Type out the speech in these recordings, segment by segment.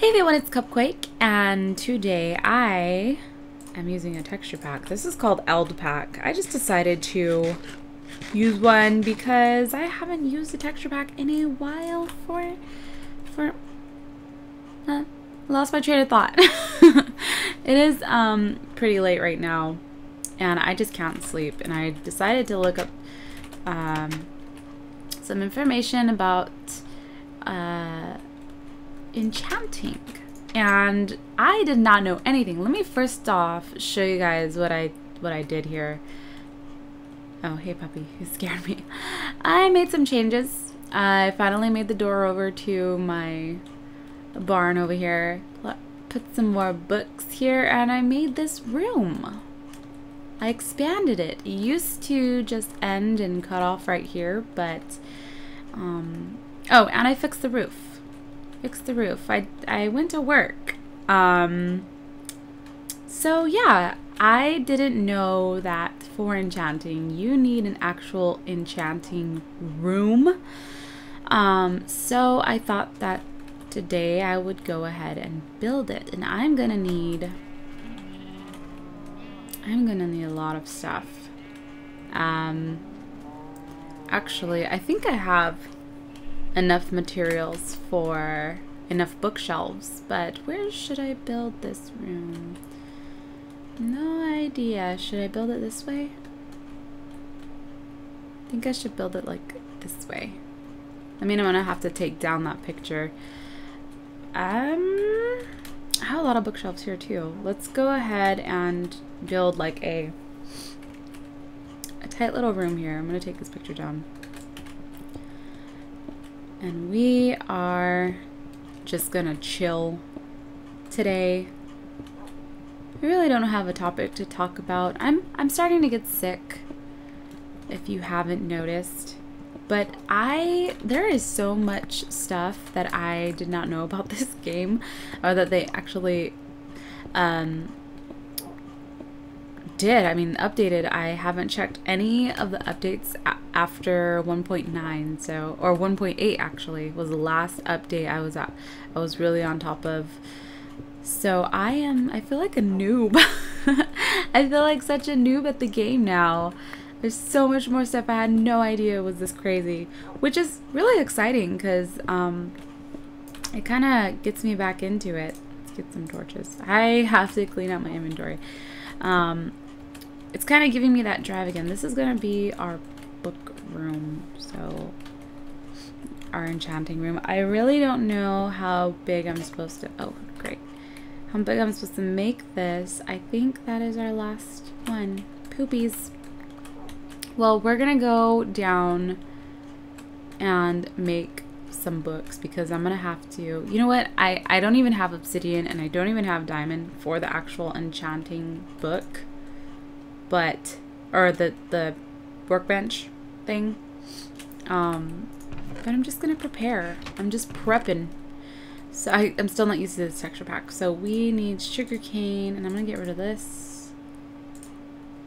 Hey everyone, it's Cupquake, and today I am using a texture pack. This is called Eld Pack. I just decided to use one because I haven't used a texture pack in a while for, for, uh, lost my train of thought. it is um, pretty late right now, and I just can't sleep, and I decided to look up um, some information about uh, enchanting. And I did not know anything. Let me first off show you guys what I what I did here. Oh, hey puppy, you scared me. I made some changes. I finally made the door over to my barn over here. Put some more books here and I made this room. I expanded it. It used to just end and cut off right here, but um, oh, and I fixed the roof fix the roof. I, I went to work. Um, so yeah, I didn't know that for enchanting, you need an actual enchanting room. Um, so I thought that today I would go ahead and build it. And I'm gonna need, I'm gonna need a lot of stuff. Um, actually, I think I have enough materials for enough bookshelves, but where should I build this room? No idea. Should I build it this way? I think I should build it like this way. I mean, I'm gonna have to take down that picture. Um, I have a lot of bookshelves here too. Let's go ahead and build like a a tight little room here. I'm gonna take this picture down. And we are just gonna chill today. I really don't have a topic to talk about. I'm I'm starting to get sick if you haven't noticed. But I there is so much stuff that I did not know about this game or that they actually um did. I mean, updated. I haven't checked any of the updates after 1.9, so or 1.8 actually was the last update I was at. I was really on top of. So I am. I feel like a noob. I feel like such a noob at the game now. There's so much more stuff I had no idea was this crazy, which is really exciting because um, it kind of gets me back into it. Let's get some torches. I have to clean out my inventory. Um, it's kind of giving me that drive again. This is going to be our book room. So our enchanting room. I really don't know how big I'm supposed to, oh, great. How big I'm supposed to make this. I think that is our last one. Poopies. Well, we're going to go down and make some books because I'm going to have to, you know what? I, I don't even have obsidian and I don't even have diamond for the actual enchanting book but or the the workbench thing. Um, but I'm just gonna prepare. I'm just prepping. So I, I'm still not used to this texture pack. So we need sugar cane, and I'm gonna get rid of this.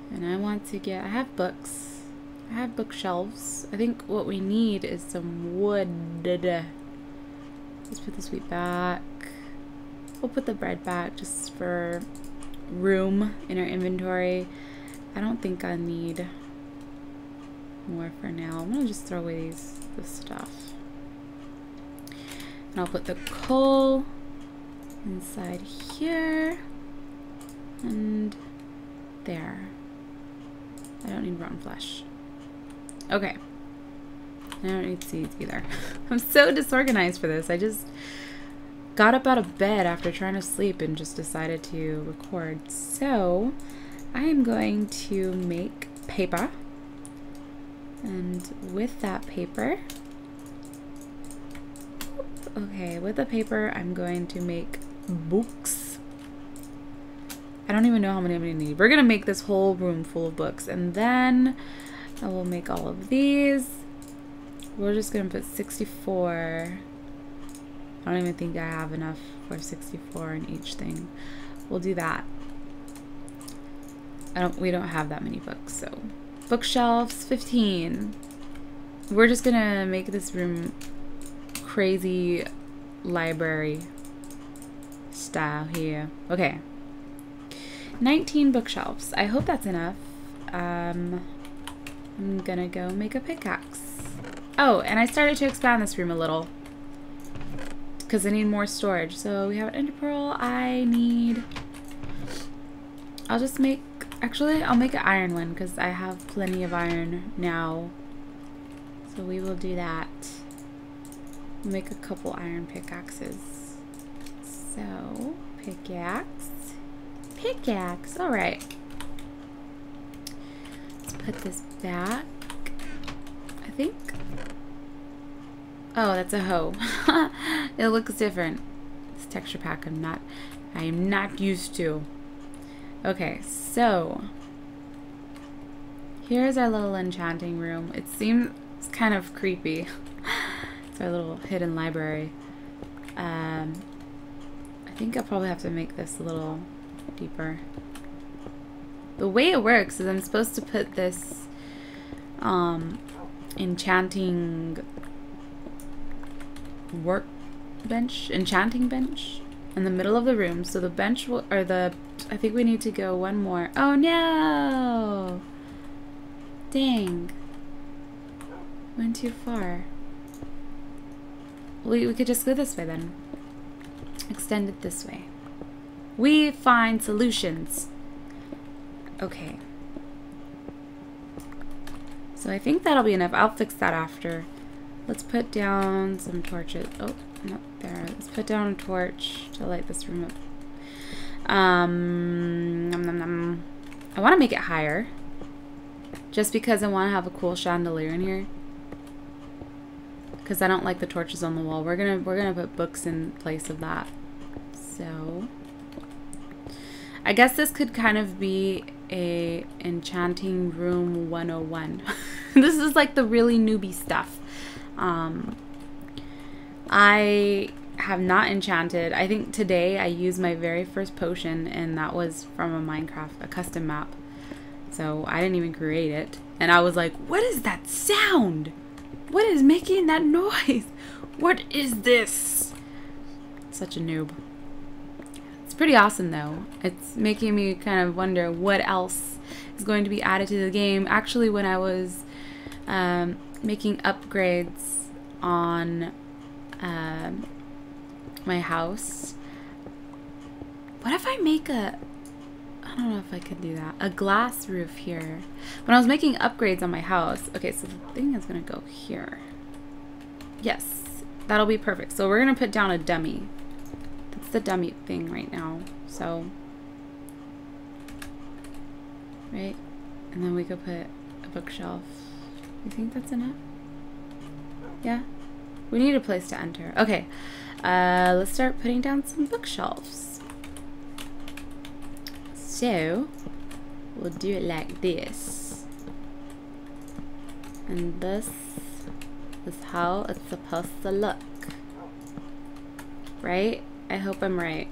And I want to get. I have books. I have bookshelves. I think what we need is some wood. Let's put the sweet back. We'll put the bread back just for room in our inventory. I don't think I need more for now. I'm gonna just throw away these this stuff. And I'll put the coal inside here and there. I don't need rotten flesh. Okay. I don't need seeds either. I'm so disorganized for this. I just got up out of bed after trying to sleep and just decided to record. So, I am going to make paper. And with that paper, okay, with the paper, I'm going to make books. I don't even know how many I'm to need. We're going to make this whole room full of books. And then I will make all of these. We're just going to put 64. I don't even think I have enough for 64 in each thing. We'll do that. I don't we don't have that many books, so bookshelves 15. We're just going to make this room crazy library. style here. Okay. 19 bookshelves. I hope that's enough. Um, I'm gonna go make a pickaxe. Oh, and I started to expand this room a little. Because I need more storage. So we have an ender pearl. I need... I'll just make... Actually, I'll make an iron one because I have plenty of iron now. So we will do that. Make a couple iron pickaxes. So, pickaxe. Pickaxe. Alright. Let's put this back. I think. Oh, that's a hoe. it looks different. This texture pack I'm not I am not used to. Okay, so here's our little enchanting room. It seems kind of creepy. it's our little hidden library. Um, I think I'll probably have to make this a little deeper. The way it works is I'm supposed to put this um, enchanting workbench, enchanting bench in the middle of the room. So the bench will, or the, I think we need to go one more. Oh no! Dang. Went too far. We, we could just go this way then. Extend it this way. We find solutions. Okay. So I think that'll be enough. I'll fix that after. Let's put down some torches. Oh, not there. Let's put down a torch to light this room up. Um, nom, nom, nom. I want to make it higher. Just because I want to have a cool chandelier in here. Because I don't like the torches on the wall. We're gonna we're gonna put books in place of that. So I guess this could kind of be a enchanting room 101. this is like the really newbie stuff. Um, I have not enchanted. I think today I used my very first potion and that was from a Minecraft, a custom map. So I didn't even create it. And I was like, what is that sound? What is making that noise? What is this? Such a noob. It's pretty awesome though. It's making me kind of wonder what else is going to be added to the game. Actually, when I was um, making upgrades on um, my house, what if I make a I don't know if I could do that. A glass roof here. When I was making upgrades on my house, okay, so the thing is going to go here. Yes, that'll be perfect. So we're going to put down a dummy That's the dummy thing right now. So, right? And then we could put a bookshelf. You think that's enough? Yeah? We need a place to enter. Okay. Uh, let's start putting down some bookshelves. So, we'll do it like this. And this is how it's supposed to look. Right? I hope I'm right.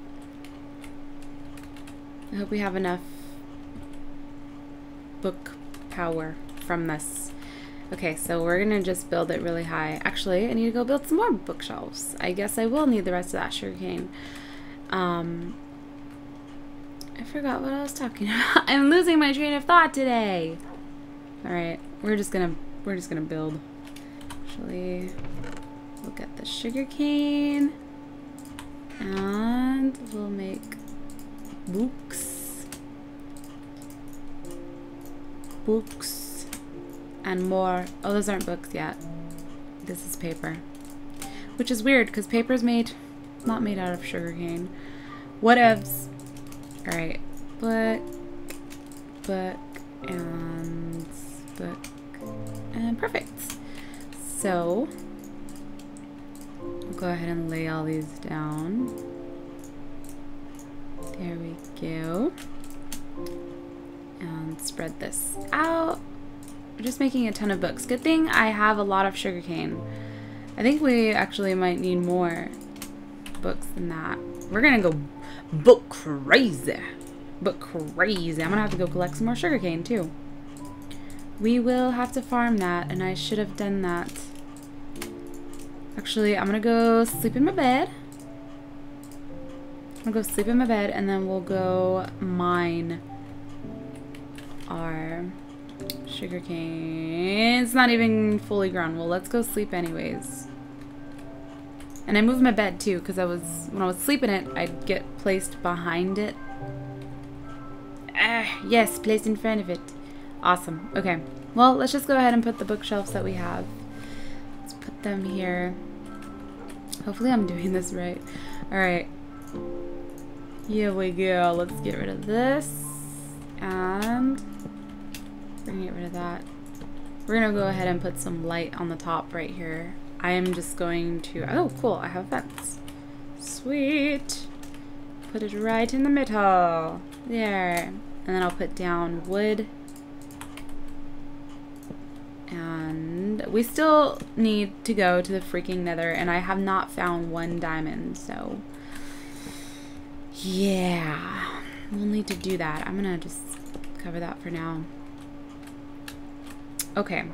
I hope we have enough book power from this. Okay, so we're gonna just build it really high. Actually, I need to go build some more bookshelves. I guess I will need the rest of that sugarcane. Um, I forgot what I was talking about. I'm losing my train of thought today. All right, we're just gonna we're just gonna build. Actually, look at the sugarcane. And we'll make books. Books. And more. Oh, those aren't books yet. This is paper. Which is weird, because paper is made, not made out of sugarcane. Whatevs. Alright. Book. Book. And book. And perfect. So, go ahead and lay all these down. There we go. And spread this out. Just making a ton of books. Good thing I have a lot of sugarcane. I think we actually might need more books than that. We're gonna go book crazy. Book crazy. I'm gonna have to go collect some more sugarcane too. We will have to farm that, and I should have done that Actually, I'm gonna go sleep in my bed. I'm gonna go sleep in my bed and then we'll go mine our sugar cane. It's not even fully grown. Well, let's go sleep anyways. And I moved my bed too because I was when I was sleeping it, I'd get placed behind it. Ah, yes, placed in front of it. Awesome. Okay. Well, let's just go ahead and put the bookshelves that we have. Let's put them here. Hopefully I'm doing this right. Alright. Here we go. Let's get rid of this. And we're gonna get rid of that. We're gonna go ahead and put some light on the top right here. I am just going to, oh cool, I have a fence. Sweet. Put it right in the middle. There. And then I'll put down wood. And we still need to go to the freaking nether and I have not found one diamond, so yeah. We'll need to do that. I'm gonna just cover that for now. Okay.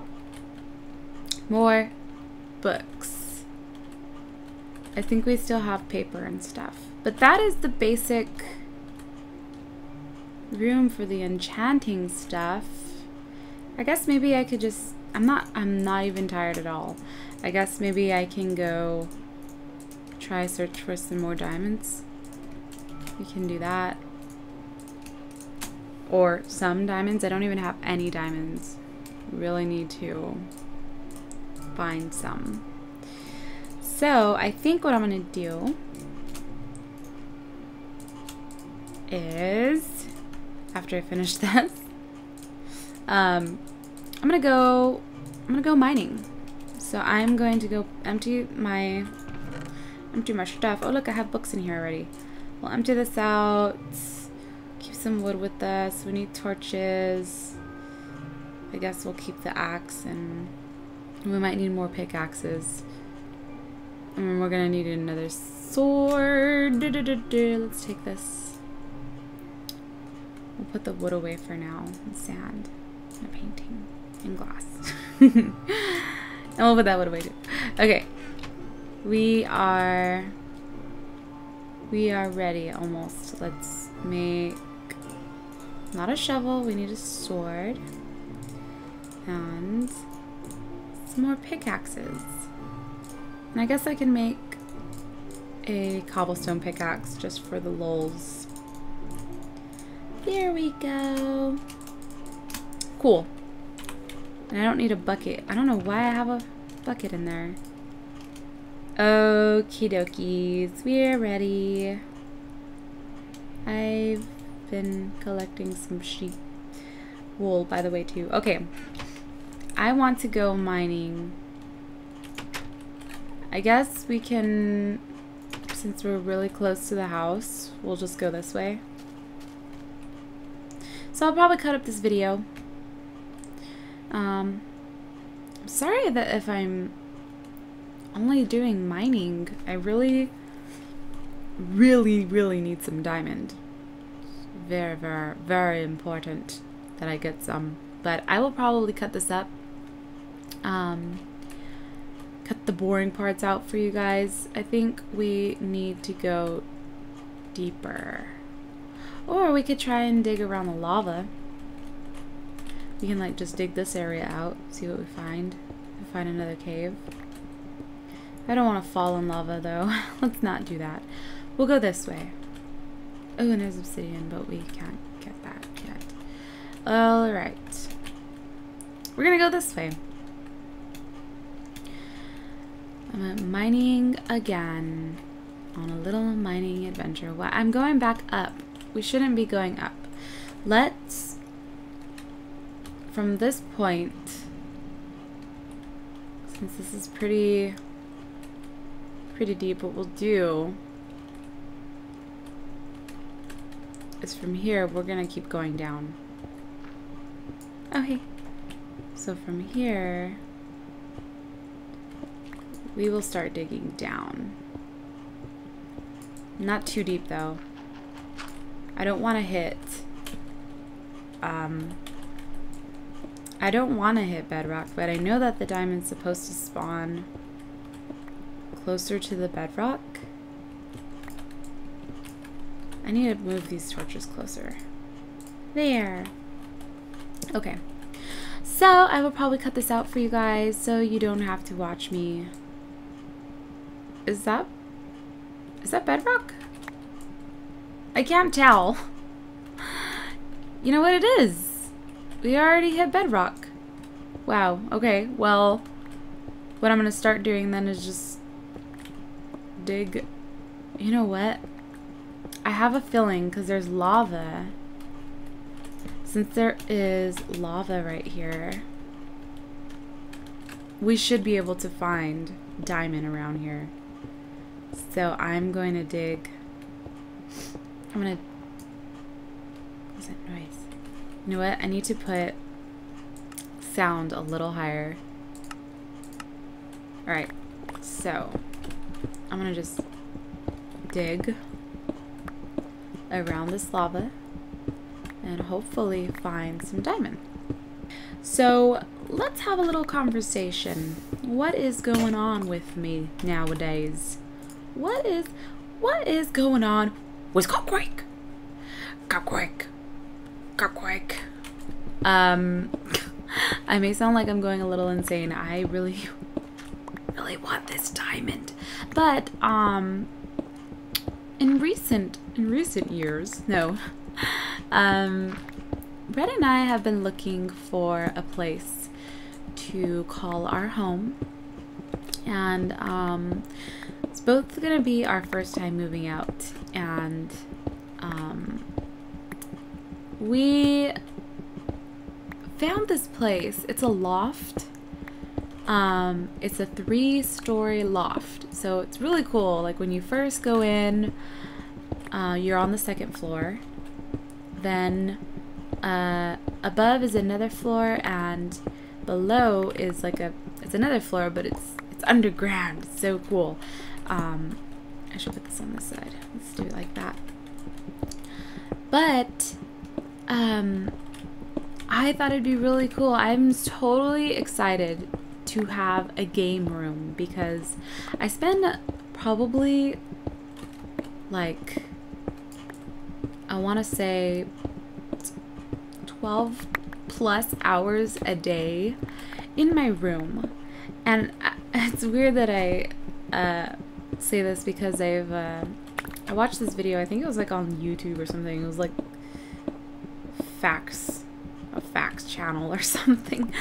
More books. I think we still have paper and stuff. But that is the basic room for the enchanting stuff. I guess maybe I could just I'm not I'm not even tired at all. I guess maybe I can go try search for some more diamonds. We can do that. Or some diamonds. I don't even have any diamonds. Really need to find some. So I think what I'm going to do is, after I finish this, um, I'm going to go, I'm going to go mining. So I'm going to go empty my, empty my stuff. Oh look, I have books in here already. We'll empty this out. Keep some wood with us. We need torches. I guess we'll keep the axe and we might need more pickaxes. And we're gonna need another sword. Du -du -du Let's take this. We'll put the wood away for now. And sand. And painting. And glass. and we'll put that wood away too. Okay. We are... We are ready almost. Let's make... Not a shovel. We need a sword. And some more pickaxes. And I guess I can make a cobblestone pickaxe just for the lulz. There we go. Cool. And I don't need a bucket. I don't know why I have a bucket in there. Okie dokies. We're ready. I've been collecting some sheep wool, by the way, too. Okay. I want to go mining. I guess we can, since we're really close to the house, we'll just go this way. So I'll probably cut up this video. Um, sorry that if I'm only doing mining, I really, really, really need some diamond. Very, very, very important that I get some. But I will probably cut this up um, cut the boring parts out for you guys. I think we need to go deeper. Or we could try and dig around the lava. We can like just dig this area out, see what we find. find another cave. I don't want to fall in lava though. Let's not do that. We'll go this way. Oh, and there's obsidian, but we can't get that yet. Alright. We're gonna go this way. I'm mining again on a little mining adventure. Well, I'm going back up. We shouldn't be going up. Let's, from this point, since this is pretty, pretty deep, what we'll do is from here, we're going to keep going down. Oh, hey. So from here, we will start digging down. Not too deep though. I don't want to hit um I don't want to hit bedrock, but I know that the diamond's supposed to spawn closer to the bedrock. I need to move these torches closer. There. Okay. So I will probably cut this out for you guys so you don't have to watch me. Is that, is that bedrock? I can't tell. You know what it is? We already hit bedrock. Wow, okay, well, what I'm going to start doing then is just dig. You know what? I have a feeling because there's lava. Since there is lava right here, we should be able to find diamond around here. So I'm going to dig. I'm going to. What's that noise? You know what? I need to put sound a little higher. Alright, so I'm gonna just dig around this lava and hopefully find some diamond. So let's have a little conversation. What is going on with me nowadays? What is what is going on with Cockquake? Cockquake. Cockquake. Um I may sound like I'm going a little insane. I really, really want this diamond. But, um, in recent, in recent years, no, um, Red and I have been looking for a place to call our home. And, um, both going to be our first time moving out. And, um, we found this place. It's a loft. Um, it's a three-story loft, so it's really cool. Like when you first go in, uh, you're on the second floor. Then uh, above is another floor, and below is like a it's another floor, but it's it's underground. It's so cool. Um, I should put this on this side. Let's do it like that. But um, I thought it'd be really cool. I'm totally excited to have a game room because I spend probably like I want to say 12 plus hours a day in my room. And it's weird that I uh, say this because I've uh, I watched this video. I think it was like on YouTube or something. It was like facts a facts channel or something.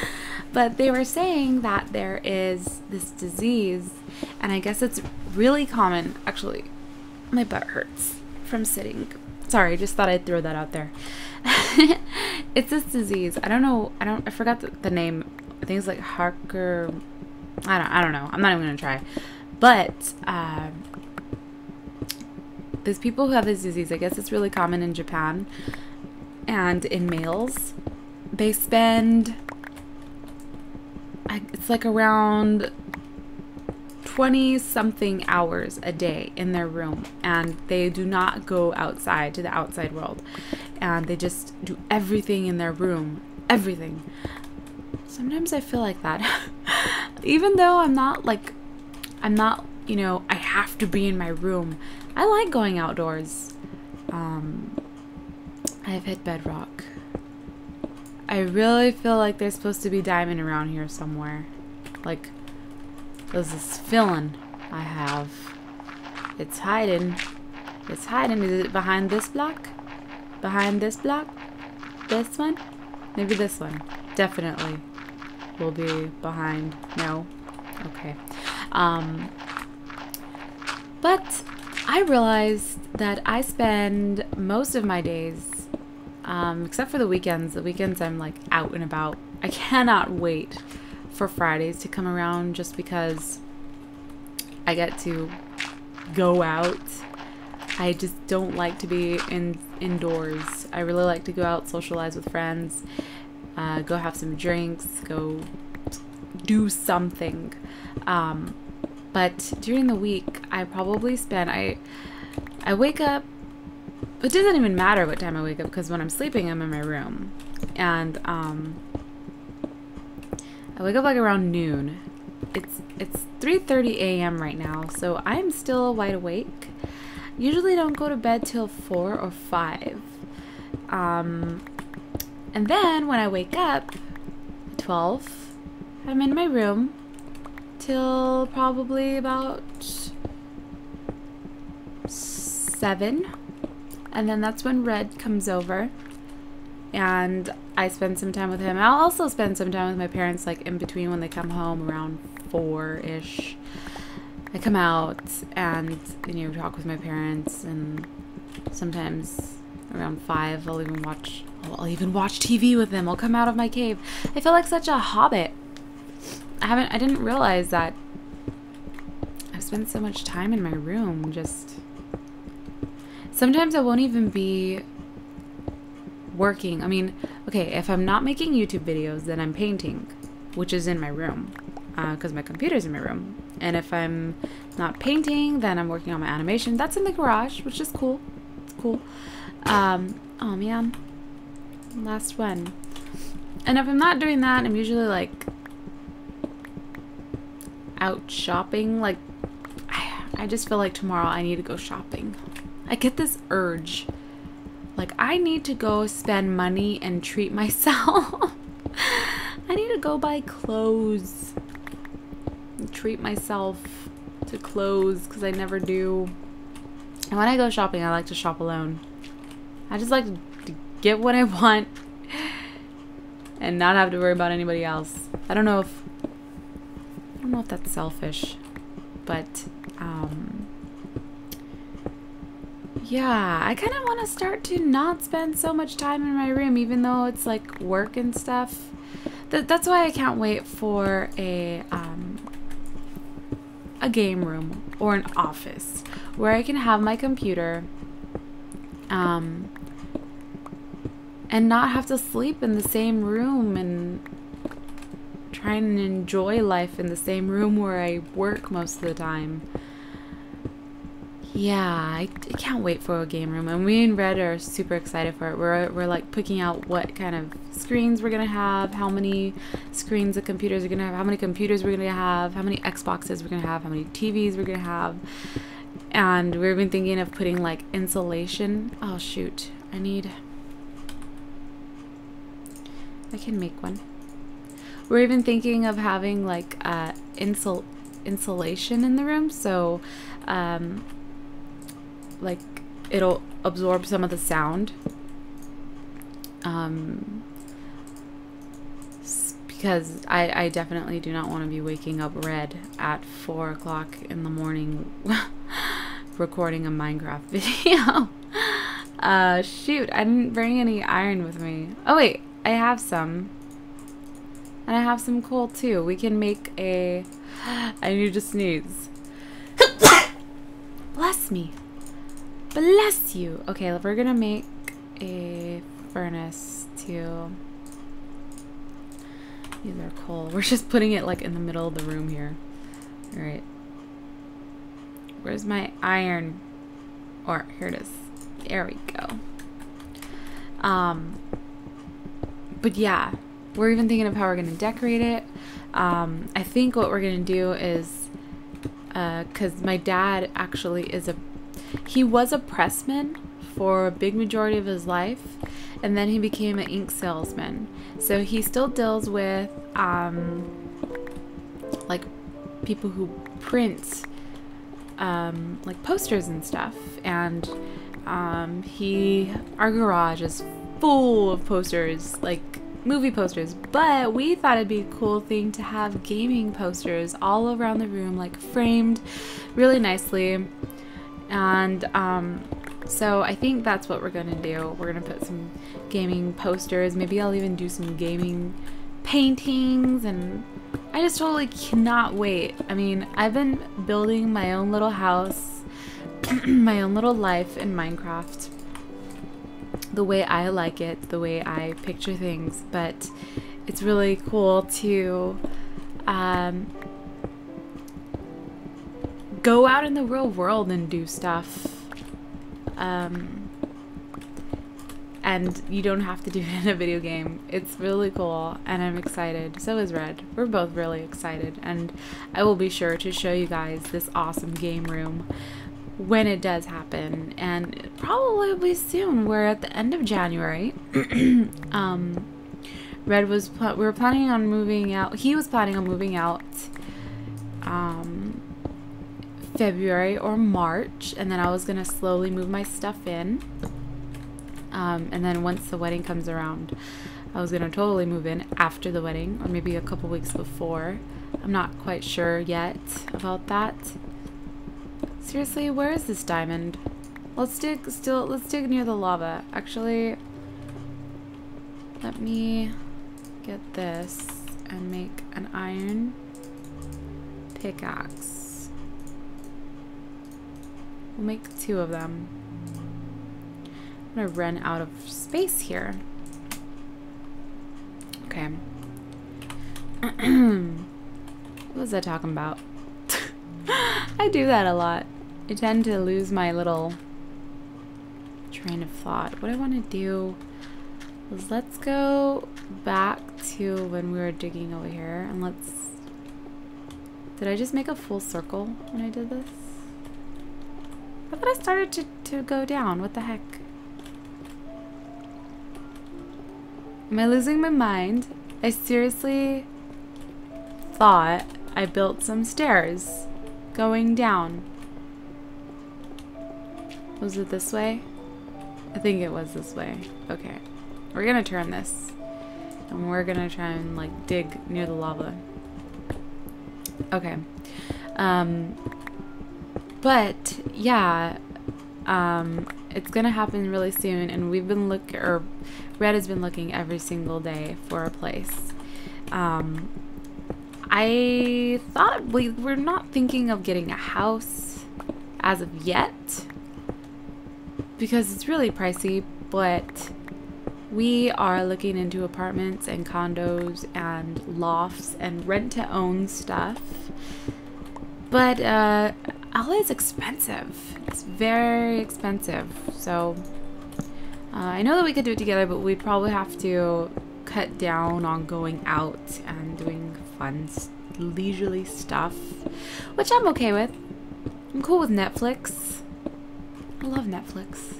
But they were saying that there is this disease, and I guess it's really common. Actually, my butt hurts from sitting. Sorry, just thought I'd throw that out there. it's this disease. I don't know. I don't. I forgot the, the name. I think it's like Harker. I don't. I don't know. I'm not even gonna try. But uh, there's people who have this disease. I guess it's really common in Japan and in males they spend it's like around 20 something hours a day in their room and they do not go outside to the outside world and they just do everything in their room everything sometimes i feel like that even though i'm not like i'm not you know i have to be in my room i like going outdoors um i've hit bedrock I really feel like there's supposed to be diamond around here somewhere. Like, there's this feeling I have. It's hiding. It's hiding. Is it behind this block? Behind this block? This one? Maybe this one. Definitely will be behind. No? Okay. Um, but I realized that I spend most of my days um, except for the weekends. The weekends I'm like out and about. I cannot wait for Fridays to come around just because I get to go out. I just don't like to be in indoors. I really like to go out, socialize with friends, uh, go have some drinks, go do something. Um, but during the week, I probably spend I I wake up it doesn't even matter what time I wake up because when I'm sleeping, I'm in my room. And um, I wake up like around noon. It's it's 3:30 a.m. right now, so I'm still wide awake. usually don't go to bed till 4 or 5. Um, and then when I wake up, 12, I'm in my room till probably about 7. And then that's when Red comes over. And I spend some time with him. I'll also spend some time with my parents, like in between when they come home around 4 ish. I come out and you know talk with my parents and sometimes around five I'll even watch I'll even watch TV with them. I'll come out of my cave. I feel like such a hobbit. I haven't I didn't realize that I've spent so much time in my room just sometimes I won't even be working. I mean, okay, if I'm not making YouTube videos, then I'm painting, which is in my room because uh, my computer's in my room. And if I'm not painting, then I'm working on my animation. That's in the garage, which is cool. It's cool. Um, oh man, last one. And if I'm not doing that, I'm usually like out shopping. Like, I, just feel like tomorrow I need to go shopping. I get this urge. Like, I need to go spend money and treat myself. I need to go buy clothes. Treat myself to clothes because I never do. And when I go shopping, I like to shop alone. I just like to get what I want and not have to worry about anybody else. I don't know if don't know if that's selfish, but um yeah, I kind of want to start to not spend so much time in my room even though it's like work and stuff. Th that's why I can't wait for a um a game room or an office where I can have my computer um, and not have to sleep in the same room and try and enjoy life in the same room where I work most of the time. Yeah, I, I, can't wait for a game room. And we and Red are super excited for it. We're, uh, we're like picking out what kind of screens we're going to have, how many screens the computers are going to have, how many computers we're going to have, how many Xboxes we're going to have, how many TVs we're going to have. And we've been thinking of putting like insulation. Oh shoot, I need... I can make one. We're even thinking of having like uh, insul insulation in the room. So um, like it'll absorb some of the sound um, because I, I definitely do not want to be waking up red at four o'clock in the morning recording a Minecraft video. uh, shoot, I didn't bring any iron with me. Oh wait, I have some. And I have some coal too. We can make a... I need to sneeze. Bless me. Bless you. Okay, we're gonna make a furnace too. These are coal. We're just putting it like in the middle of the room here. Alright. Where's my iron? Or here it is. There we go. Um, but yeah, we're even thinking of how we're going to decorate it. Um, I think what we're going to do is, because uh, my dad actually is a he was a pressman for a big majority of his life, and then he became an ink salesman. So he still deals with um, like people who print um, like posters and stuff. And um, he, our garage is full of posters, like movie posters. But we thought it'd be a cool thing to have gaming posters all around the room, like framed really nicely and um, so I think that's what we're gonna do. We're gonna put some gaming posters. Maybe I'll even do some gaming paintings and I just totally cannot wait. I mean, I've been building my own little house, my own little life in Minecraft the way I like it, the way I picture things, but it's really cool to um, go out in the real world and do stuff. Um, and you don't have to do it in a video game. It's really cool, and I'm excited. So is Red. We're both really excited, and I will be sure to show you guys this awesome game room when it does happen, and probably soon. We're at the end of January. um, Red was we were planning on moving out. He was planning on moving out. Um, February or March, and then I was gonna slowly move my stuff in. Um, and then once the wedding comes around, I was gonna totally move in after the wedding, or maybe a couple weeks before. I'm not quite sure yet about that. Seriously, where is this diamond? Let's dig still let's dig near the lava. Actually let me get this and make an iron pickaxe. We'll make two of them. I'm gonna run out of space here. Okay. what was I talking about? I do that a lot. I tend to lose my little train of thought. What I want to do is let's go back to when we were digging over here and let's... Did I just make a full circle when I did this? I thought I started to, to go down. What the heck? Am I losing my mind? I seriously thought I built some stairs going down. Was it this way? I think it was this way. Okay. We're gonna turn this. And we're gonna try and like dig near the lava. Okay. Um but yeah, um it's gonna happen really soon and we've been look or Red has been looking every single day for a place. Um I thought we were not thinking of getting a house as of yet because it's really pricey, but we are looking into apartments and condos and lofts and rent to own stuff. But uh, LA is expensive. It's very expensive. So uh, I know that we could do it together, but we'd probably have to cut down on going out and doing fun, leisurely stuff, which I'm okay with. I'm cool with Netflix. I love Netflix.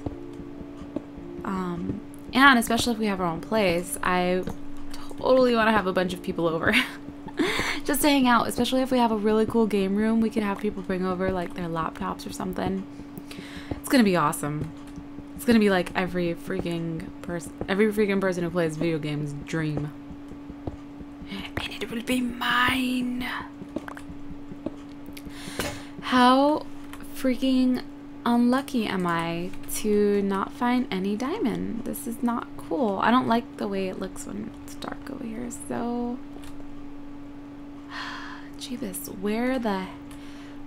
Um, and especially if we have our own place, I totally want to have a bunch of people over. Just to hang out, especially if we have a really cool game room, we could have people bring over like their laptops or something. It's gonna be awesome. It's gonna be like every freaking person, every freaking person who plays video games dream. And it will be mine. How freaking unlucky am I to not find any diamond? This is not cool. I don't like the way it looks when it's dark over here, so... Jeebus, where the...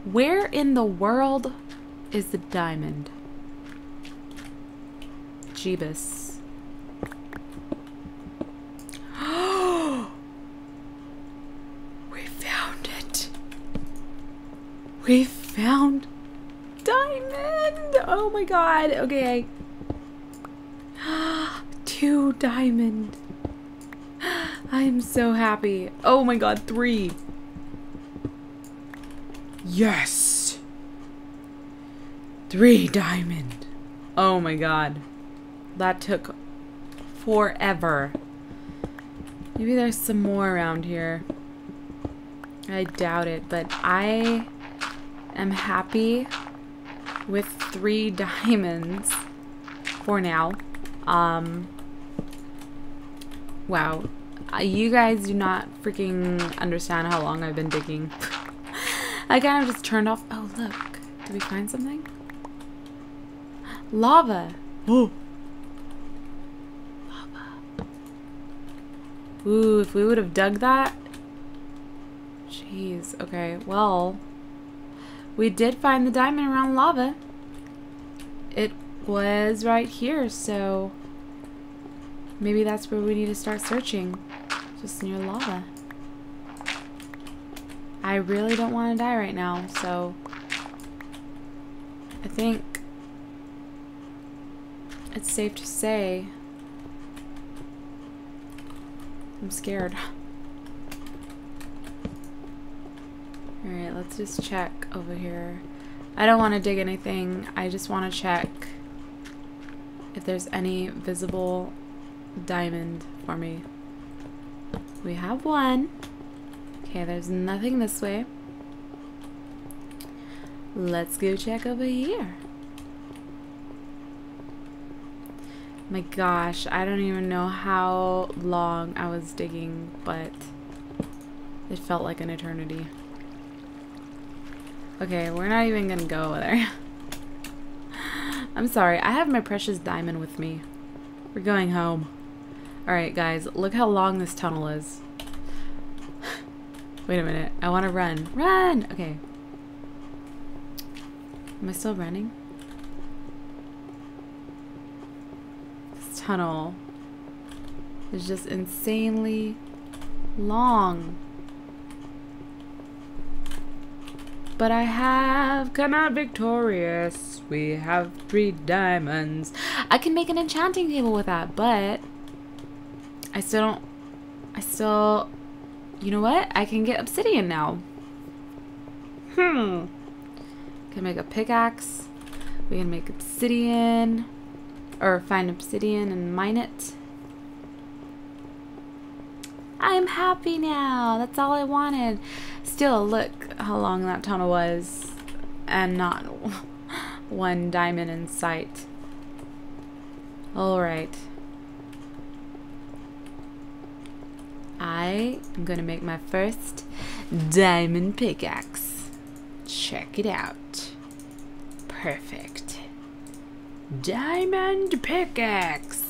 Where in the world is the diamond? Jeebus. we found it. We found diamond! Oh my god. Okay. Two diamond. I'm so happy. Oh my god, three. Yes! Three diamond. Oh my god. That took forever. Maybe there's some more around here. I doubt it, but I am happy with three diamonds for now. Um, wow. Uh, you guys do not freaking understand how long I've been digging. I kind of just turned off. Oh, look. Did we find something? Lava. Oh. Lava. Ooh, if we would have dug that. Jeez. Okay, well. We did find the diamond around lava. It was right here, so maybe that's where we need to start searching. Just near lava. I really don't want to die right now, so I think it's safe to say I'm scared. Alright, let's just check over here. I don't want to dig anything. I just want to check if there's any visible diamond for me. We have one. Okay, there's nothing this way. Let's go check over here. My gosh, I don't even know how long I was digging, but it felt like an eternity. Okay, we're not even gonna go there. I'm sorry, I have my precious diamond with me. We're going home. Alright guys, look how long this tunnel is. Wait a minute, I want to run. Run! Okay. Am I still running? This tunnel is just insanely long. But I have come out victorious. We have three diamonds. I can make an enchanting table with that, but I still don't. I still. You know what? I can get obsidian now. Hmm. Can make a pickaxe. We can make obsidian or find obsidian and mine it. I'm happy now. That's all I wanted. Still, look how long that tunnel was and not one diamond in sight. Alright. I am going to make my first diamond pickaxe. Check it out. Perfect. Diamond pickaxe.